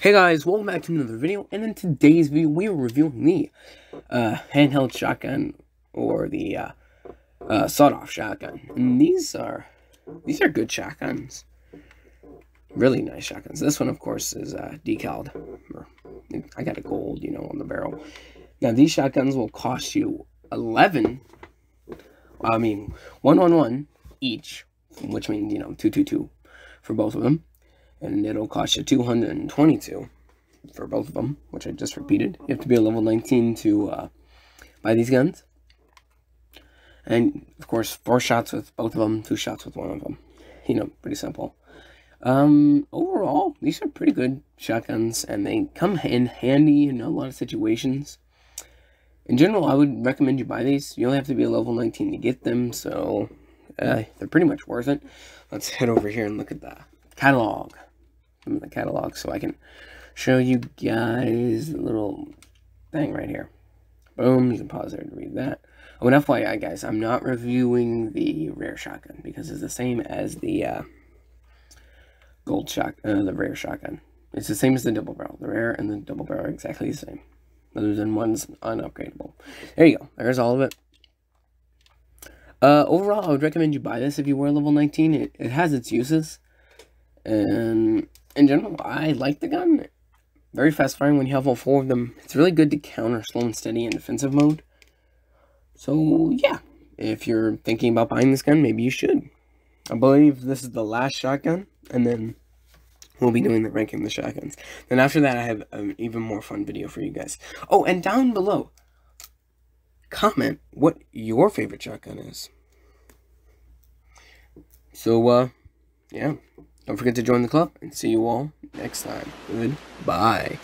Hey guys, welcome back to another video, and in today's video, we are reviewing the uh, handheld shotgun, or the uh, uh, sawed-off shotgun. And these are, these are good shotguns. Really nice shotguns. This one, of course, is uh, decaled. I got a gold, you know, on the barrel. Now, these shotguns will cost you 11, I mean, 111 each, which means, you know, 222 for both of them and it'll cost you 222 for both of them, which I just repeated. You have to be a level 19 to uh, buy these guns. And, of course, four shots with both of them, two shots with one of them. You know, pretty simple. Um, overall, these are pretty good shotguns, and they come in handy in a lot of situations. In general, I would recommend you buy these. You only have to be a level 19 to get them, so uh, they're pretty much worth it. Let's head over here and look at the catalog in the catalog so I can show you guys a little thing right here. Boom, you can pause there to read that. Oh, and FYI, guys, I'm not reviewing the rare shotgun because it's the same as the uh, gold shot, uh, the rare shotgun. It's the same as the double barrel. The rare and the double barrel are exactly the same, other than one's unupgradable. There you go. There's all of it. Uh, overall, I would recommend you buy this if you were level 19. It, it has its uses. And in general, I like the gun. Very fast firing when you have all four of them. It's really good to counter slow and steady in defensive mode. So, yeah. If you're thinking about buying this gun, maybe you should. I believe this is the last shotgun, and then we'll be doing the ranking the shotguns. Then after that, I have an even more fun video for you guys. Oh, and down below, comment what your favorite shotgun is. So, uh, yeah. Don't forget to join the club and see you all next time. Goodbye.